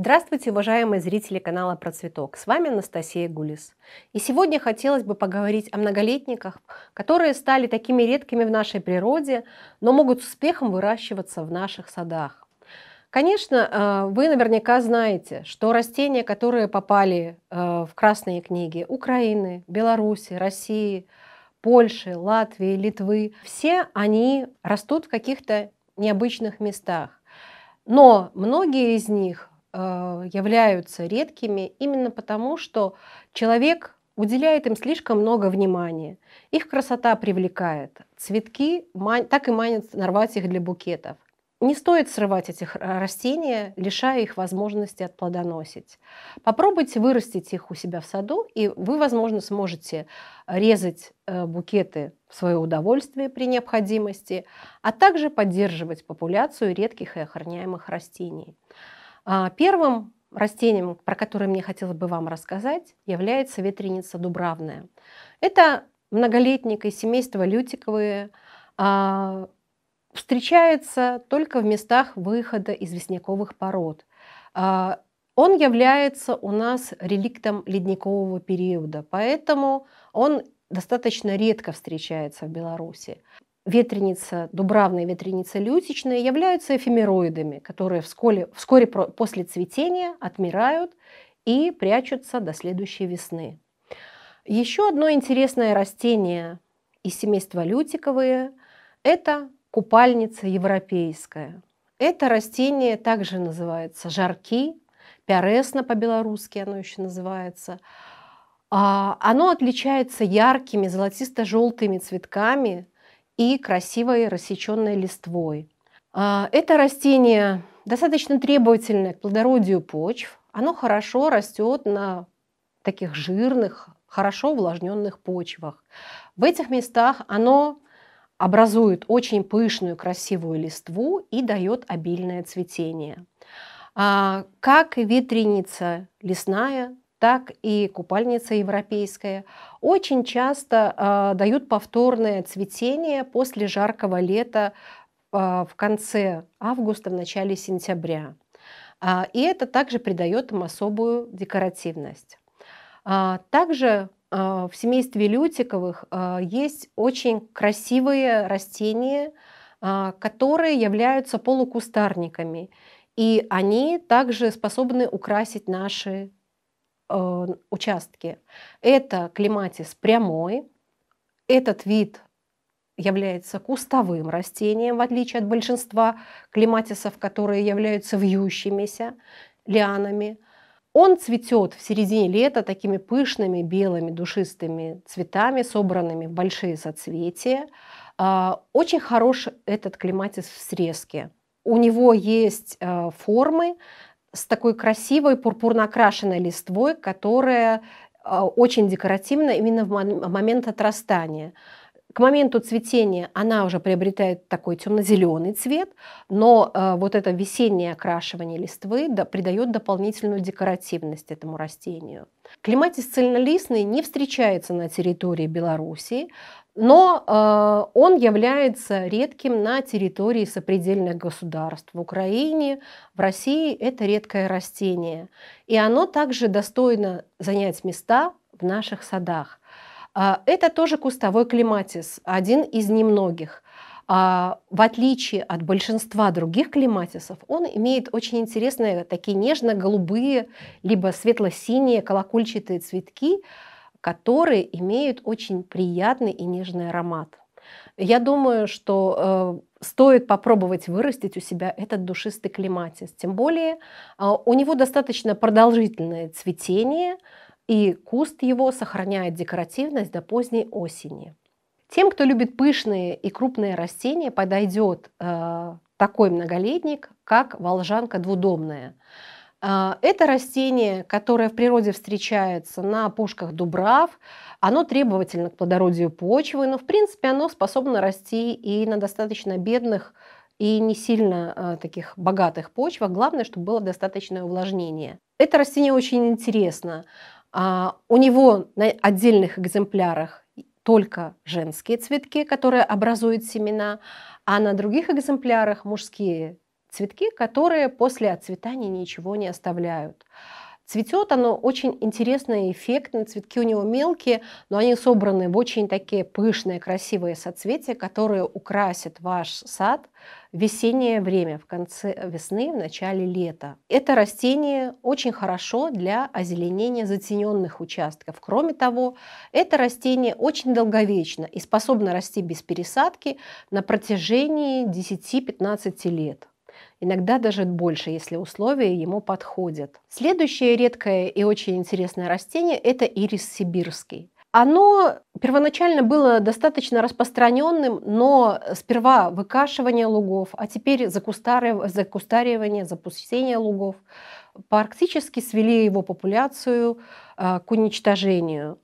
Здравствуйте, уважаемые зрители канала Про Цветок. С вами Анастасия Гулис. И сегодня хотелось бы поговорить о многолетниках, которые стали такими редкими в нашей природе, но могут с успехом выращиваться в наших садах. Конечно, э, вы наверняка знаете, что растения, которые попали э, в красные книги Украины, Беларуси, России, Польши, Латвии, Литвы, все они растут в каких-то необычных местах. Но многие из них являются редкими именно потому, что человек уделяет им слишком много внимания. Их красота привлекает. Цветки так и манят нарвать их для букетов. Не стоит срывать этих растения, лишая их возможности отплодоносить. Попробуйте вырастить их у себя в саду, и вы, возможно, сможете резать э, букеты в свое удовольствие при необходимости, а также поддерживать популяцию редких и охраняемых растений. А, первым растением, про которое мне хотелось бы вам рассказать, является ветреница дубравная. Это многолетник из семейства лютиковые, а, встречается только в местах выхода известняковых пород. А, он является у нас реликтом ледникового периода, поэтому он достаточно редко встречается в Беларуси ветреница, дубравная ветреница лютичная являются эфемероидами, которые вскоре, вскоре после цветения отмирают и прячутся до следующей весны. Еще одно интересное растение из семейства лютиковые – это купальница европейская. Это растение также называется жарки, пиаресна по-белорусски оно еще называется. А, оно отличается яркими золотисто-желтыми цветками – и красивой рассеченной листвой. А, это растение достаточно требовательное к плодородию почв. Оно хорошо растет на таких жирных, хорошо увлажненных почвах. В этих местах оно образует очень пышную, красивую листву и дает обильное цветение. А, как и ветреница лесная, так и купальница европейская, очень часто э, дают повторное цветение после жаркого лета э, в конце августа, в начале сентября. Э, и это также придает им особую декоративность. Э, также в семействе лютиковых есть очень красивые растения, которые являются полукустарниками. И они также способны украсить наши участки. Это клематис прямой. Этот вид является кустовым растением, в отличие от большинства клематисов, которые являются вьющимися лианами. Он цветет в середине лета такими пышными белыми душистыми цветами, собранными в большие соцветия. А, очень хорош этот клематис в срезке. У него есть э, формы, с такой красивой пурпурно окрашенной листвой, которая а, очень декоративна именно в момент отрастания. К моменту цветения она уже приобретает такой темно-зеленый цвет, но э, вот это весеннее окрашивание листвы да, придает дополнительную декоративность этому растению. Клематис цельнолистный не встречается на территории Беларуси, но э, он является редким на территории сопредельных государств. В Украине, в России это редкое растение. И оно также достойно занять места в наших садах. Э, это тоже кустовой клематис, один из немногих. А, в отличие от большинства других клематисов, он имеет очень интересные такие нежно-голубые, либо светло-синие колокольчатые цветки, которые имеют очень приятный и нежный аромат. Я думаю, что э, стоит попробовать вырастить у себя этот душистый клематис. Тем более э, у него достаточно продолжительное цветение, и куст его сохраняет декоративность до поздней осени. Тем, кто любит пышные и крупные растения, подойдет э, такой многолетник, как волжанка двудомная. А, это растение, которое в природе встречается на опушках дубрав. Оно требовательно к плодородию почвы, но в принципе оно способно расти и на достаточно бедных и не сильно э, таких богатых почвах. Главное, чтобы было достаточное увлажнение. Это растение очень интересно. А, у него на отдельных экземплярах только женские цветки, которые образуют семена, а на других экземплярах мужские цветки, которые после отцветания ничего не оставляют. Цветет оно очень интересно и эффектно. Цветки у него мелкие, но они собраны в очень такие пышные, красивые соцветия, которые украсят ваш сад в весеннее время, в конце весны, в начале лета. Это растение очень хорошо для озеленения затененных участков. Кроме того, это растение очень долговечно и способно расти без пересадки на протяжении 10-15 лет иногда даже больше, если условия ему подходят. Следующее редкое и очень интересное растение – это ирис сибирский. Оно первоначально было достаточно распространенным, но сперва выкашивание лугов, а теперь закустаривание, запустение лугов практически свели его популяцию а, к уничтожению.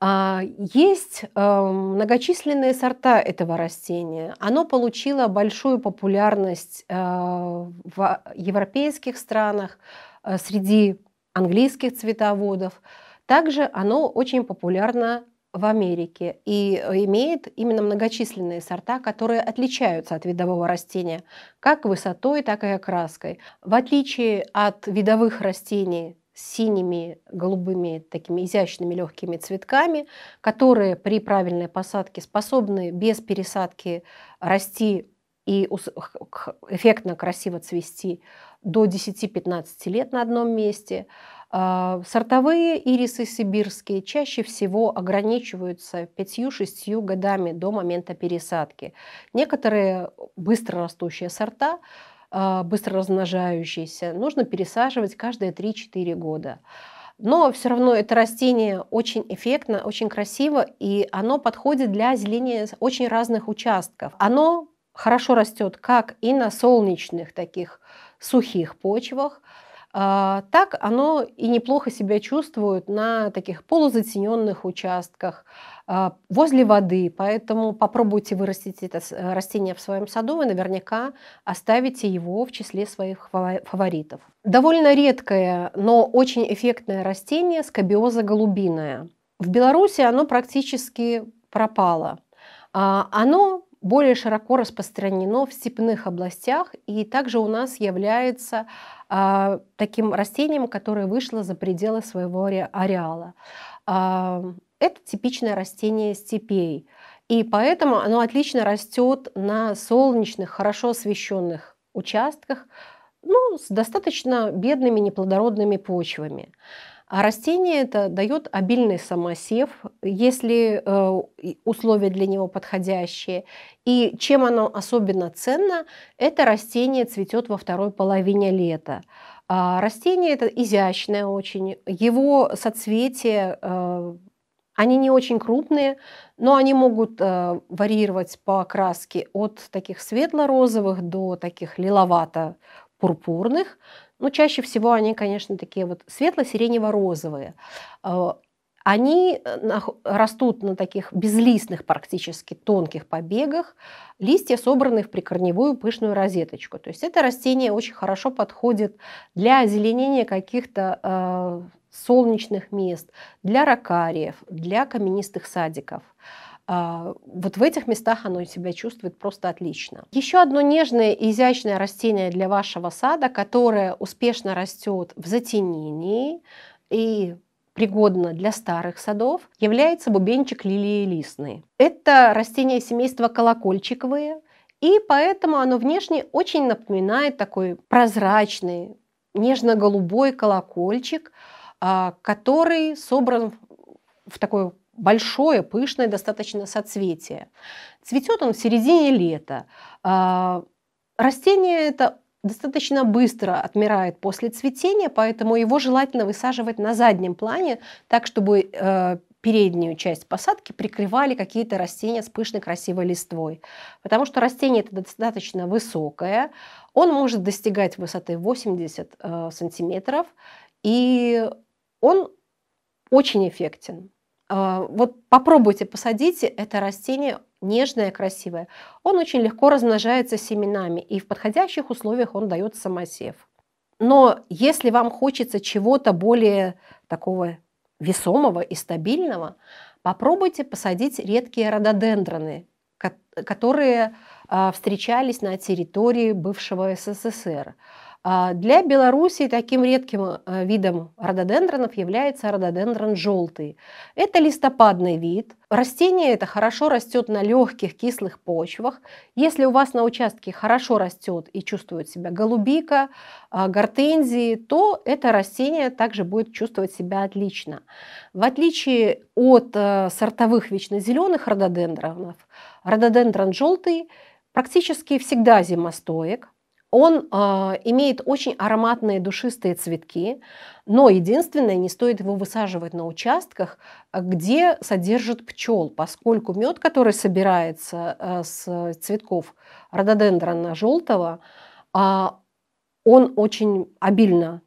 А, есть эм, многочисленные сорта этого растения. Оно получило большую популярность э, в европейских странах, э, среди английских цветоводов. Также оно очень популярно в Америке и имеет именно многочисленные сорта, которые отличаются от видового растения как высотой, так и окраской. В отличие от видовых растений синими, голубыми, такими изящными легкими цветками, которые при правильной посадке способны без пересадки расти и эффектно красиво цвести до 10-15 лет на одном месте. А, сортовые ирисы сибирские чаще всего ограничиваются 5-6 годами до момента пересадки. Некоторые быстро растущие сорта быстро размножающиеся, нужно пересаживать каждые 3-4 года. Но все равно это растение очень эффектно, очень красиво, и оно подходит для озеленения очень разных участков. Оно хорошо растет как и на солнечных таких сухих почвах, а, так оно и неплохо себя чувствует на таких полузатененных участках, а, возле воды. Поэтому попробуйте вырастить это э, растение в своем саду, вы наверняка оставите его в числе своих фаворитов. Довольно редкое, но очень эффектное растение – скобиоза голубиная. В Беларуси оно практически пропало. А, оно более широко распространено в степных областях и также у нас является а, таким растением, которое вышло за пределы своего ареала. А, это типичное растение степей, и поэтому оно отлично растет на солнечных, хорошо освещенных участках, ну, с достаточно бедными неплодородными почвами. А растение это дает обильный самосев, если э, условия для него подходящие. И чем оно особенно ценно, это растение цветет во второй половине лета. А растение это изящное очень, его соцветия э, они не очень крупные, но они могут э, варьировать по окраске от таких светло-розовых до таких лиловато-пурпурных. Ну, чаще всего они, конечно, такие вот светло-сиренево-розовые. А, они э, растут на таких безлистных практически тонких побегах. Листья собраны в прикорневую пышную розеточку. То есть это растение очень хорошо подходит для озеленения каких-то э, солнечных мест, для ракариев, для каменистых садиков. А, вот в этих местах оно себя чувствует просто отлично. Еще одно нежное и изящное растение для вашего сада, которое успешно растет в затенении и пригодно для старых садов, является бубенчик лилии листной. Это растение семейства колокольчиковые, и поэтому оно внешне очень напоминает такой прозрачный, нежно-голубой колокольчик, а, который собран в такой большое, пышное достаточно соцветие. Цветет он в середине лета. А, растение это достаточно быстро отмирает после цветения, поэтому его желательно высаживать на заднем плане, так чтобы э, переднюю часть посадки прикрывали какие-то растения с пышной красивой листвой. Потому что растение это достаточно высокое, он может достигать высоты 80 э, сантиметров, и он очень эффектен. А, вот попробуйте, посадите это растение нежное, красивое. Он очень легко размножается семенами, и в подходящих условиях он дает самосев. Но если вам хочется чего-то более такого весомого и стабильного, попробуйте посадить редкие рододендроны, которые встречались на территории бывшего СССР. А для Беларуси таким редким э, видом рододендронов является рододендрон желтый. Это листопадный вид. Растение это хорошо растет на легких кислых почвах. Если у вас на участке хорошо растет и чувствует себя голубика, а, гортензии, то это растение также будет чувствовать себя отлично. В отличие от э, сортовых вечно зеленых рододендронов, рододендрон желтый практически всегда зимостоек. Он э, имеет очень ароматные душистые цветки, но единственное, не стоит его высаживать на участках, где содержит пчел, поскольку мед, который собирается э, с цветков рододендрона желтого, э, он очень обильно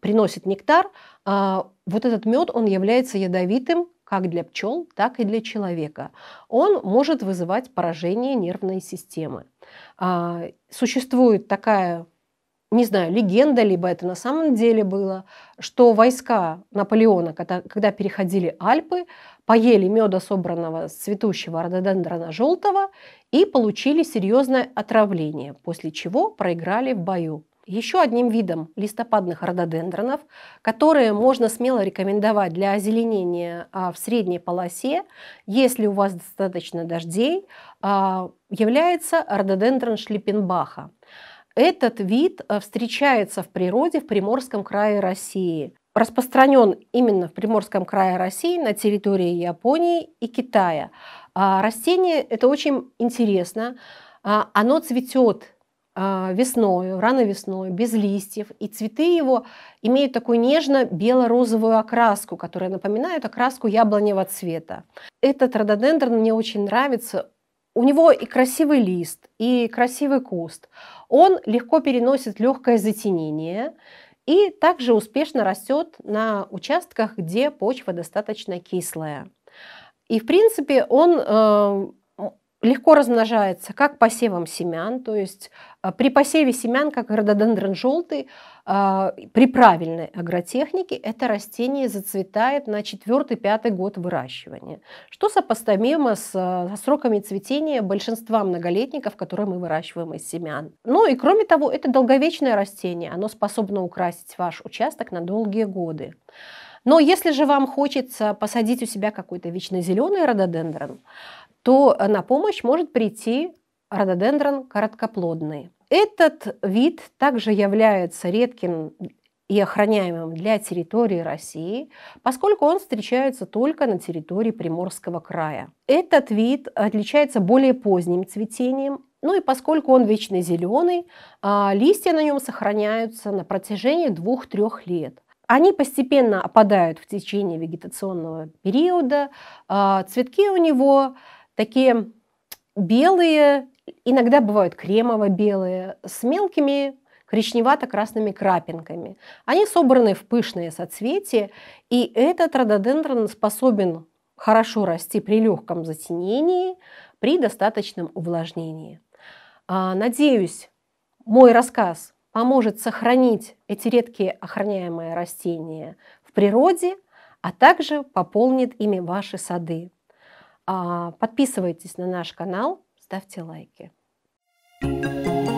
приносит нектар. Э, вот этот мед, он является ядовитым, как для пчел, так и для человека. Он может вызывать поражение нервной системы. А, существует такая, не знаю, легенда, либо это на самом деле было, что войска Наполеона, когда, переходили Альпы, поели меда, собранного с цветущего рододендрона желтого, и получили серьезное отравление, после чего проиграли в бою. Еще одним видом листопадных рододендронов, которые можно смело рекомендовать для озеленения а, в средней полосе, если у вас достаточно дождей, а, является рододендрон шлиппенбаха. Этот вид а, встречается в природе в Приморском крае России. Распространен именно в Приморском крае России на территории Японии и Китая. Растение это очень интересно. Оно цветет весной, рано весной, без листьев. И цветы его имеют такую нежно-бело-розовую окраску, которая напоминает окраску яблоневого цвета. Этот рододендрон мне очень нравится. У него и красивый лист, и красивый куст. Он легко переносит легкое затенение и также успешно растет на участках, где почва достаточно кислая. И в принципе он э, легко размножается как посевом семян, то есть а, при посеве семян, как рододендрон желтый, а, при правильной агротехнике это растение зацветает на 4-5 год выращивания, что сопоставимо с, со сроками цветения большинства многолетников, которые мы выращиваем из семян. Ну и кроме того, это долговечное растение, оно способно украсить ваш участок на долгие годы. Но если же вам хочется посадить у себя какой-то вечно зеленый рододендрон, то на помощь может прийти рододендрон короткоплодный. Этот вид также является редким и охраняемым для территории России, поскольку он встречается только на территории Приморского края. Этот вид отличается более поздним цветением, ну и поскольку он вечно зеленый, а, листья на нем сохраняются на протяжении двух-трех лет. Они постепенно опадают в течение вегетационного периода, а, цветки у него такие белые, иногда бывают кремово-белые, с мелкими коричневато-красными крапинками. Они собраны в пышные соцветия, и этот рододендрон способен хорошо расти при легком затенении, при достаточном увлажнении. А, надеюсь, мой рассказ поможет сохранить эти редкие охраняемые растения в природе, а также пополнит ими ваши сады. А, подписывайтесь на наш канал, ставьте лайки. thank you